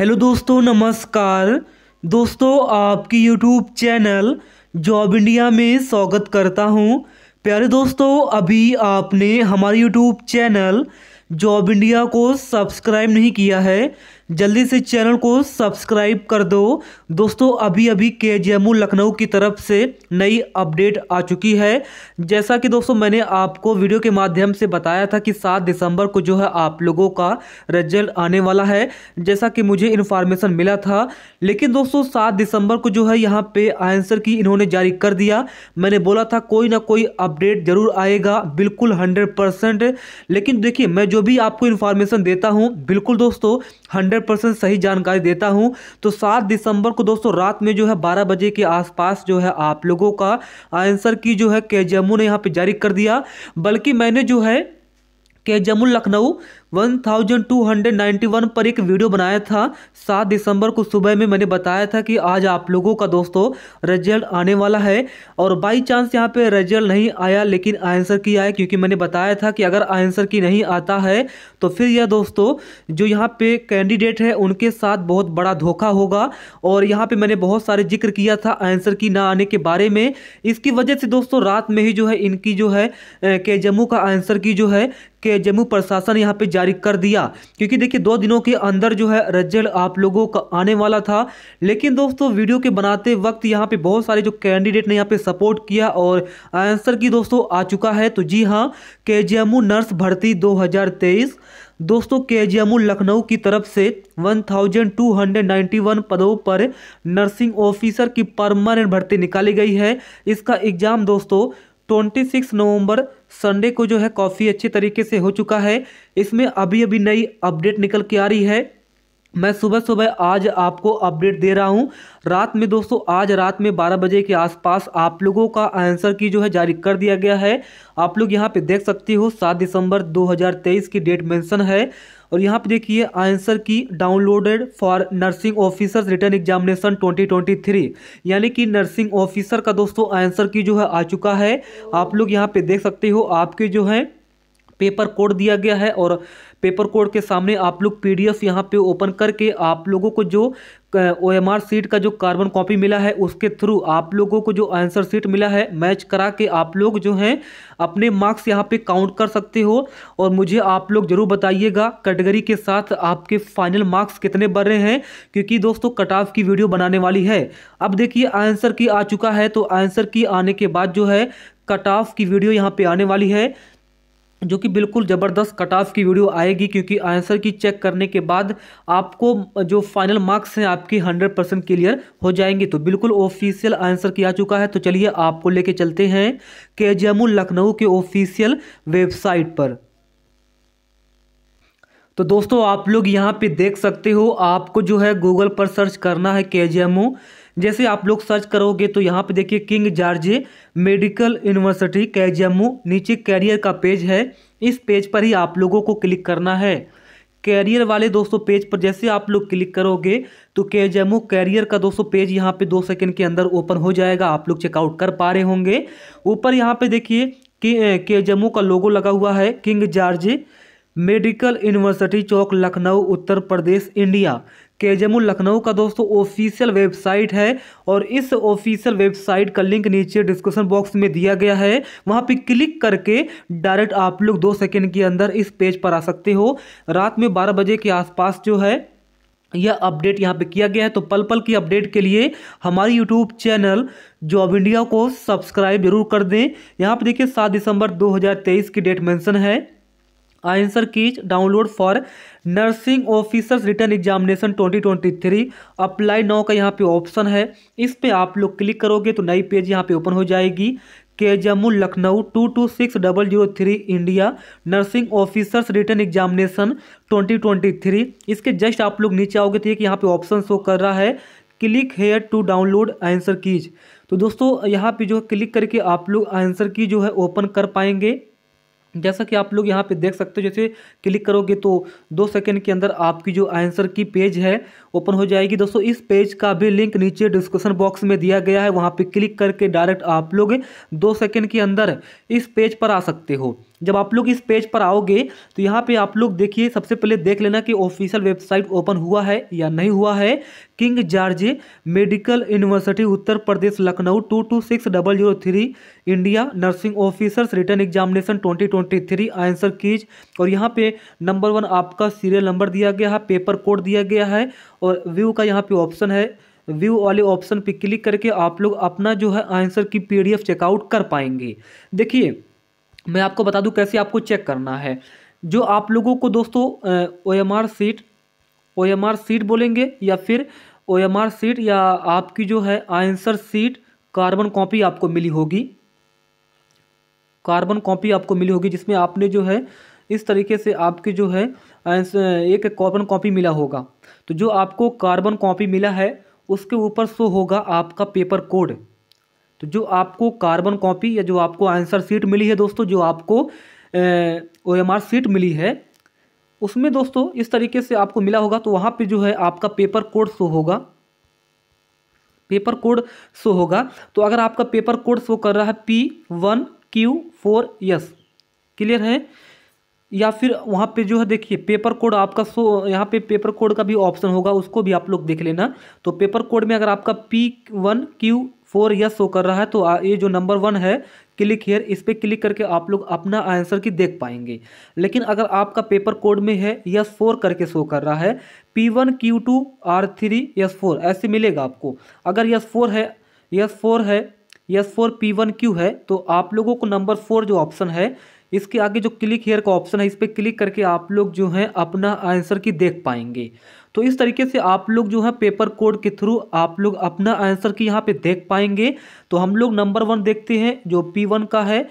Hello दोस्तों, नमस्कार। दोस्तों, आपकी यूट्यूब चैनल जॉब इंडिया में स्वागत करता हूँ। प्यारे दोस्तों, अभी आपने हमारे यूट्यूब चैनल जॉब इंडिया को सब्सक्राइब नहीं किया है जल्दी से चैनल को सब्सक्राइब कर दो। दोस्तों अभी अभी के लखनऊ की तरफ़ से नई अपडेट आ चुकी है। जैसा कि दोस्तों, मैंने आपको वीडियो के माध्यम से बताया था कि सात दिसंबर को जो है आप लोगों का रिज़ल्ट आने वाला है, जैसा कि मुझे इन्फॉर्मेशन मिला था। लेकिन दोस्तों, सात दिसंबर को जो है यहाँ पे आंसर की इन्होंने जारी कर दिया। मैंने बोला था, कोई ना कोई अपडेट ज़रूर आएगा। बिल्कुल हंड्रेड परसेंट। लेकिन देखिए, मैं जो भी आपको इन्फॉर्मेशन देता हूँ, बिल्कुल दोस्तों, हंड्रेड हंड्रेड परसेंट सही जानकारी देता हूँ। तो सात दिसंबर को दोस्तों, रात में जो है बारह बजे के आसपास जो है आप लोगों का आंसर की जो है के ने यहाँ पे जारी कर दिया। बल्कि मैंने जो है के जम्मू लखनऊ 1291 पर एक वीडियो बनाया था, सात दिसंबर को सुबह में मैंने बताया था कि आज आप लोगों का दोस्तों रिज़ल्ट आने वाला है और बाई चांस यहाँ पे रिज़ल्ट नहीं आया, लेकिन आंसर की आया, क्योंकि मैंने बताया था कि अगर आंसर की नहीं आता है तो फिर यह दोस्तों जो यहाँ पे कैंडिडेट है, उनके साथ बहुत बड़ा धोखा होगा। और यहाँ पे मैंने बहुत सारे ज़िक्र किया था आंसर की ना आने के बारे में। इसकी वजह से दोस्तों रात में ही जो है, इनकी जो है के जम्मू का आंसर की जो है, के जम्मू प्रशासन यहाँ पे जारी कर दिया। क्योंकि देखिए, दो दिनों के अंदर जो है रिज़ल्ट आप लोगों का आने वाला था। लेकिन दोस्तों, वीडियो के बनाते वक्त यहाँ पे बहुत सारे जो कैंडिडेट ने यहाँ पे सपोर्ट किया और आंसर की दोस्तों आ चुका है। तो जी हाँ के नर्स भर्ती दो हज़ार तेईस। दोस्तों के लखनऊ की तरफ़ से 1291 पदों पर नर्सिंग ऑफिसर की परमानेंट भर्ती निकाली गई है। इसका एग्ज़ाम दोस्तों, ट्वेंटी सिक्स नवंबर संडे को जो है काफ़ी अच्छे तरीके से हो चुका है। इसमें अभी अभी नई अपडेट निकल के आ रही है। मैं सुबह सुबह आज आपको अपडेट दे रहा हूँ। रात में दोस्तों, आज रात में 12 बजे के आसपास आप लोगों का आंसर की जो है जारी कर दिया गया है। आप लोग यहाँ पे देख सकते हो 7 दिसंबर 2023 की डेट मेंशन है। और यहाँ पे देखिए, answer key downloaded for nursing officers written examination 2023 यानी कि नर्सिंग ऑफिसर का दोस्तों आंसर की जो है आ चुका है। आप लोग यहाँ पे देख सकते हो, आपके जो है पेपर कोड दिया गया है और पेपर कोड के सामने आप लोग पी डी एफ़ यहाँ पर ओपन करके आप लोगों को जो ओ एम आर सीट का जो कार्बन कॉपी मिला है, उसके थ्रू आप लोगों को जो आंसर सीट मिला है मैच करा के आप लोग जो हैं, अपने मार्क्स यहाँ पे काउंट कर सकते हो। और मुझे आप लोग ज़रूर बताइएगा कैटेगरी के साथ आपके फाइनल मार्क्स कितने बढ़ रहे हैं, क्योंकि दोस्तों कट ऑफ़ की वीडियो बनाने वाली है। अब देखिए आंसर की आ चुका है तो आंसर की आने के बाद जो है कट ऑफ़ की वीडियो यहाँ पर आने वाली है। जो कि बिल्कुल ज़बरदस्त कट ऑफ़ की वीडियो आएगी क्योंकि आंसर की चेक करने के बाद आपको जो फाइनल मार्क्स हैं आपकी हंड्रेड परसेंट क्लियर हो जाएँगे। तो बिल्कुल ऑफिशियल आंसर की आ चुका है। तो चलिए आपको लेके चलते हैं के लखनऊ के ऑफिशियल वेबसाइट पर। तो दोस्तों, आप लोग यहाँ पे देख सकते हो, आपको जो है गूगल पर सर्च करना है के जैसे आप लोग सर्च करोगे तो यहाँ पे देखिए किंग जार्जे मेडिकल यूनिवर्सिटी के नीचे कैरियर का पेज है। इस पेज पर ही आप लोगों को क्लिक करना है। कैरियर वाले दोस्तों पेज पर जैसे आप लोग क्लिक करोगे तो के जम्मू कैरियर का दोस्तों पेज यहाँ पे दो सेकंड के अंदर ओपन हो जाएगा। आप लोग चेकआउट कर पा रहे होंगे। ऊपर यहाँ पे देखिए कि के जम्मू का लोगो लगा हुआ है। किंग जॉर्ज मेडिकल यूनिवर्सिटी चौक, लखनऊ, उत्तर प्रदेश, इंडिया। केजमू लखनऊ का दोस्तों ऑफिशियल वेबसाइट है और इस ऑफिशियल वेबसाइट का लिंक नीचे डिस्क्रिप्शन बॉक्स में दिया गया है। वहाँ पे क्लिक करके डायरेक्ट आप लोग दो सेकेंड के अंदर इस पेज पर आ सकते हो। रात में बारह बजे के आसपास जो है, यह अपडेट यहाँ पे किया गया है। तो पल पल की अपडेट के लिए हमारी यूट्यूब चैनल जॉब इंडिया को सब्सक्राइब ज़रूर कर दें। यहाँ पे देखिए सात दिसंबर 2023 की डेट मेंशन है। Answer keys, download for nursing officers written examination 2023 apply now का यहाँ पे ऑप्शन है। इस पे आप लोग क्लिक करोगे तो नई पेज यहाँ पे ओपन हो जाएगी। के Jammu Lucknow, two two six double zero three India, nursing officers written examination 2023 इसके जस्ट आप लोग नीचे आओगे तो एक यहाँ पे ऑप्शन शो कर रहा है। Click here to download answer keys. तो दोस्तों, यहाँ पे जो है क्लिक करके आप लोग आंसर की जो है ओपन कर पाएँगे। जैसा कि आप लोग यहाँ पे देख सकते हो, जैसे क्लिक करोगे तो दो सेकंड के अंदर आपकी जो आंसर की पेज है, ओपन हो जाएगी। दोस्तों, इस पेज का भी लिंक नीचे डिस्क्रिप्शन बॉक्स में दिया गया है, वहाँ पे क्लिक करके डायरेक्ट आप लोग दो सेकंड के अंदर इस पेज पर आ सकते हो। जब आप लोग इस पेज पर आओगे तो यहाँ पे आप लोग देखिए, सबसे पहले देख लेना कि ऑफिशियल वेबसाइट ओपन हुआ है या नहीं हुआ है। King George medical university, Uttar Pradesh, Lucknow, two two six double zero three, India nursing officers written examination twenty twenty three, answer keys. और यहाँ पे नंबर वन आपका सीरियल नंबर दिया गया है, पेपर कोड दिया गया है, और व्यू का यहाँ पे ऑप्शन है। व्यू वाले ऑप्शन पे क्लिक करके आप लोग अपना जो है आंसर की पी पीडीएफ चेकआउट कर पाएँगे। देखिए मैं आपको बता दूँ कैसे आपको चेक करना है। जो आप लोगों को दोस्तों O M R sheet O M R sheet बोलेंगे या फिर ओ एम आर सीट या आपकी जो है आंसर सीट कार्बन कॉपी आपको मिली होगी। कार्बन कॉपी आपको मिली होगी, जिसमें आपने जो है इस तरीके से आपकी जो है एक कार्बन कॉपी मिला होगा। तो जो आपको कार्बन कॉपी मिला है, उसके ऊपर शो होगा आपका पेपर कोड तो जो आपको कार्बन कॉपी या जो आपको आंसर सीट मिली है दोस्तों, जो आपको ओ एम आर सीट मिली है, उसमें दोस्तों इस तरीके से आपको मिला होगा तो वहाँ पे जो है आपका पेपर कोड शो होगा। पेपर कोड शो होगा। तो अगर आपका पेपर कोड शो कर रहा है P one Q four S clear है? या फिर वहाँ पे जो है देखिए पेपर कोड आपका सो यहाँ पे पेपर कोड का भी ऑप्शन होगा, उसको भी आप लोग देख लेना। तो पेपर कोड में अगर आपका P one Q four S show कर रहा है तो ये जो नंबर वन है, क्लिक हेयर इस पर क्लिक करके आप लोग अपना आंसर की देख पाएँगे। लेकिन अगर आपका पेपर कोड में है, यस फोर करके शो कर रहा है P one Q two R three, S four, ऐसे मिलेगा आपको। अगर यस फोर है, यस फोर है, S four P one Q है तो आप लोगों को नंबर फोर जो ऑप्शन है इसके आगे जो क्लिक हेयर का ऑप्शन है, इस पर क्लिक करके आप लोग जो है अपना आंसर की देख पाएँगे। तो इस तरीके से आप लोग जो है पेपर कोड के थ्रू आप लोग अपना आंसर की यहाँ पे देख पाएँगे। तो हम लोग नंबर वन देखते हैं, जो पी वन का है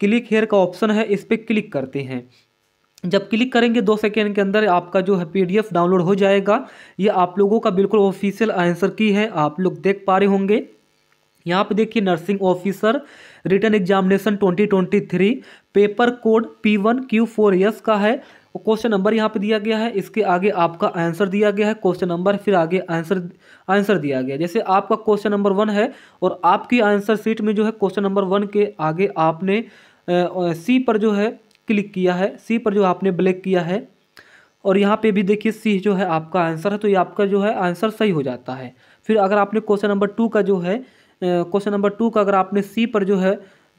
क्लिक हेयर का ऑप्शन है, इस पर क्लिक करते हैं। जब क्लिक करेंगे दो सेकेंड के अंदर आपका जो है पीडीएफ डाउनलोड हो जाएगा। ये आप लोगों का बिल्कुल ऑफिशियल आंसर की है, आप लोग देख पा रहे होंगे। यहाँ पे देखिए nursing officer written examination 2023 paper code P one Q four S का है। क्वेश्चन नंबर यहाँ पे दिया गया है, इसके आगे आपका आंसर दिया गया है। क्वेश्चन नंबर फिर आगे आंसर आंसर दिया गया। जैसे आपका क्वेश्चन नंबर वन है और आपकी आंसर सीट में जो है क्वेश्चन नंबर वन के आगे आपने सी पर जो है क्लिक किया है। सी पर जो आपने ब्लैक किया है और यहाँ पे भी देखिए सी जो है आपका आंसर है तो ये आपका जो है आंसर सही हो जाता है। फिर अगर आपने क्वेश्चन नंबर टू का जो है क्वेश्चन नंबर टू का अगर आपने सी पर जो है,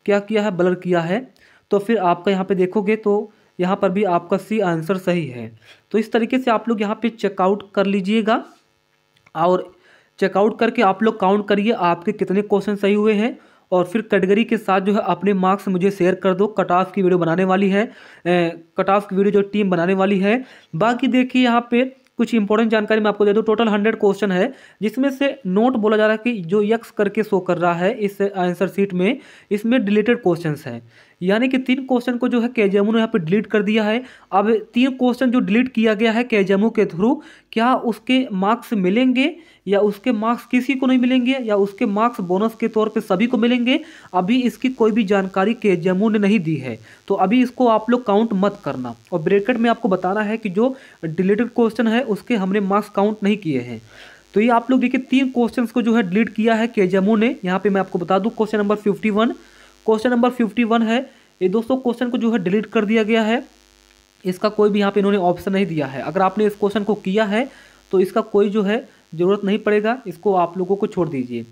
क्या किया है, ब्लर किया है तो फिर आपका यहाँ पे देखोगे तो यहाँ पर भी आपका सी आंसर सही है। तो इस तरीके से आप लोग यहाँ पे चेकआउट कर लीजिएगा और चेकआउट करके आप लोग काउंट करिए आपके कितने क्वेश्चन सही हुए हैं और फिर कैटेगरी के साथ जो है अपने मार्क्स मुझे शेयर कर दो, कट ऑफ़ की वीडियो बनाने वाली है कट ऑफ़ की वीडियो जो टीम बनाने वाली है। बाकी देखिए यहाँ पे कुछ इंपॉर्टेंट जानकारी मैं आपको दे दूँ। टोटल हंड्रेड क्वेश्चन है, जिसमें से नोट बोला जा रहा है कि जो यक्स करके शो कर रहा है इस आंसर शीट में, इसमें डिलीटेड क्वेश्चन है। यानी कि तीन क्वेश्चन को जो है के ने यहाँ पे डिलीट कर दिया है। अब तीन क्वेश्चन जो डिलीट किया गया है के के थ्रू क्या उसके मार्क्स मिलेंगे या उसके मार्क्स किसी को नहीं मिलेंगे या उसके मार्क्स बोनस के तौर पे सभी को मिलेंगे? अभी इसकी कोई भी जानकारी के ने नहीं दी है। तो अभी इसको आप लोग काउंट मत करना। और ब्रेकेट में आपको बताना है कि जो डिलीटेड क्वेश्चन है, उसके हमने मार्क्स काउंट नहीं किए हैं। तो ये आप लोग देखिए, तीन क्वेश्चंस को जो है डिलीट किया है के ने। यहाँ पे मैं आपको बता दूँ question number fifty question number fifty one है। ये दोस्तों, क्वेश्चन को जो है डिलीट कर दिया गया है। इसका कोई भी यहाँ पे इन्होंने ऑप्शन नहीं दिया है। अगर आपने इस क्वेश्चन को किया है तो इसका कोई जो है ज़रूरत नहीं पड़ेगा। इसको आप लोगों को छोड़ दीजिए।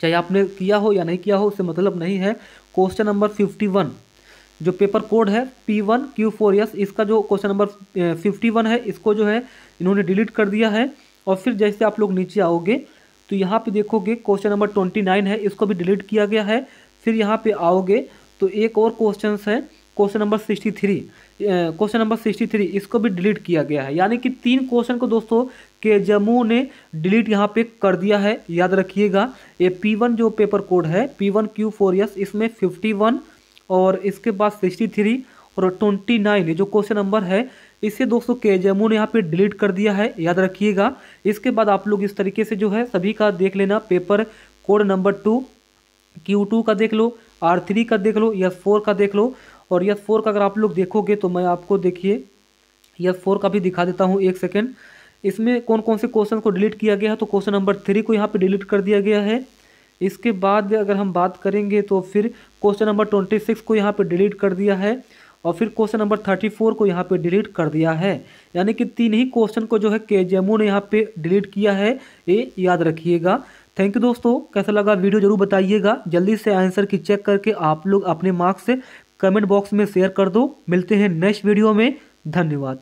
चाहे आपने किया हो या नहीं किया हो, उससे मतलब नहीं है। क्वेश्चन नंबर फिफ्टी वन जो पेपर कोड है P one Q four S इसका जो क्वेश्चन नंबर फिफ्टी वन है, इसको जो है इन्होंने डिलीट कर दिया है। और फिर जैसे आप लोग नीचे आओगे तो यहाँ पे देखोगे क्वेश्चन नंबर ट्वेंटी नाइन है, इसको भी डिलीट किया गया है। फिर यहाँ पे आओगे तो एक और क्वेश्चन है। Question number sixty three question number sixty three इसको भी डिलीट किया गया है। यानी कि तीन क्वेश्चन को दोस्तों के जम्मू ने डिलीट यहाँ पे कर दिया है। याद रखिएगा, ये पी वन जो पेपर कोड है P one Q four S इसमें फिफ्टी वन और इसके बाद सिक्सटी थ्री और ट्वेंटी नाइन जो क्वेश्चन नंबर है, इसे दोस्तों के जम्मू ने यहाँ पे डिलीट कर दिया है। याद रखिएगा, इसके बाद आप लोग इस तरीके से जो है, सभी का देख लेना paper code number two Q two का देख लो आर थ्री का देख लो यस फोर का देख लो। और यस फोर का अगर आप लोग देखोगे तो मैं आपको देखिए यस फोर का भी दिखा देता हूँ एक सेकेंड इसमें कौन कौन से क्वेश्चन को डिलीट किया गया है? तो क्वेश्चन नंबर थ्री को यहाँ पे डिलीट कर दिया गया है। इसके बाद अगर हम बात करेंगे तो फिर क्वेश्चन नंबर ट्वेंटी सिक्स को यहाँ पे डिलीट कर दिया है और फिर क्वेश्चन नंबर थर्टी फोर को यहाँ पे डिलीट कर दिया है। यानी कि तीन ही क्वेश्चन को जो है के ने यहाँ पे डिलीट किया है। ये याद रखिएगा। थैंक यू दोस्तों। कैसा लगा वीडियो ज़रूर बताइएगा। जल्दी से आंसर की चेक करके आप लोग अपने मार्क्स कमेंट बॉक्स में शेयर कर दो। मिलते हैं नेक्स्ट वीडियो में। धन्यवाद।